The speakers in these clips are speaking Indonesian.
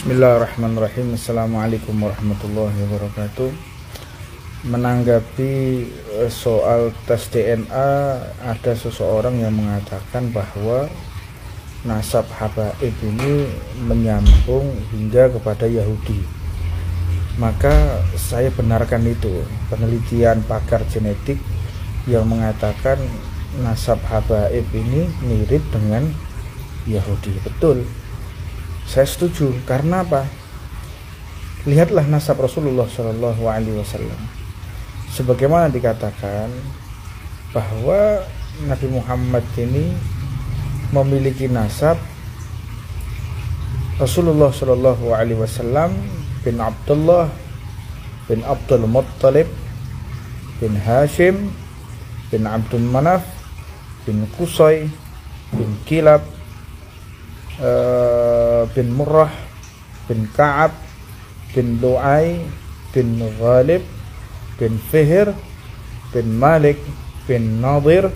Bismillahirrahmanirrahim. Assalamualaikum warahmatullahi wabarakatuh. Menanggapi eh, soal tes DNA Ada seseorang yang mengatakan bahwa Nasab habaib ini menyambung hingga kepada Yahudi. Maka saya benarkan itu. Penelitian pakar genetik yang mengatakan Nasab habaib ini mirip dengan Yahudi. Betul saya setuju karena apa? Lihatlah nasab Rasulullah Shallallahu Alaihi Wasallam. Sebagaimana dikatakan bahwa Nabi Muhammad ini memiliki nasab Rasulullah Shallallahu Alaihi Wasallam bin Abdullah bin Abdul Muttalib bin Hashim bin Abdul Manaf bin Qusay bin Kilab uh, bin Murrah bin Ka'ab bin Lu'ay bin Ghalib bin Fihir bin Malik bin Nadir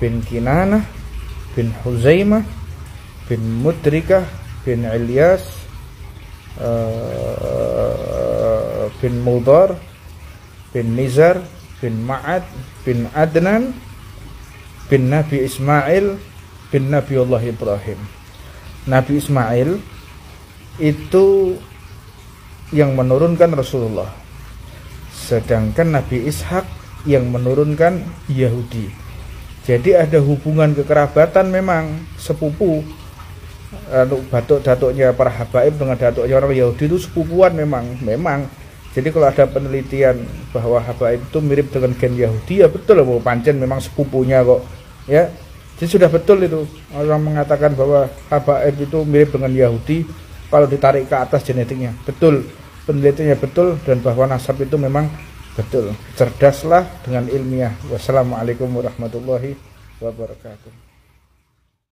bin Kinanah bin Huzaimah bin Mudrikah bin Ilyas uh, bin Mudar bin Nizar bin Ma'ad bin Adnan bin Nabi Ismail bin Nabi Allah Ibrahim Nabi Ismail itu yang menurunkan Rasulullah. Sedangkan Nabi Ishak yang menurunkan Yahudi. Jadi ada hubungan kekerabatan memang sepupu. Batuk datuknya para habaib dengan datuknya orang Yahudi itu sepupuan memang memang. Jadi kalau ada penelitian bahwa habaib itu mirip dengan gen Yahudi ya betul bahwa pancen memang sepupunya kok ya jadi sudah betul itu orang mengatakan bahwa habaib itu mirip dengan Yahudi kalau ditarik ke atas genetiknya. Betul, penelitiannya betul dan bahwa nasab itu memang betul. Cerdaslah dengan ilmiah. Wassalamualaikum warahmatullahi wabarakatuh.